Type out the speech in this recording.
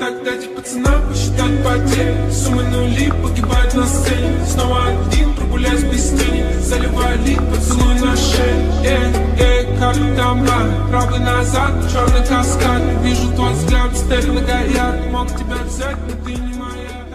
дать пацанам посчитать потери Суммы нули погибать на сцене. Снова один прогуляюсь без тени. Заливали поцелуй на шее Эй, эй, как там Правый назад, черный каскад. Вижу твой взгляд, стель на горят. Мог тебя взять, но ты не моя.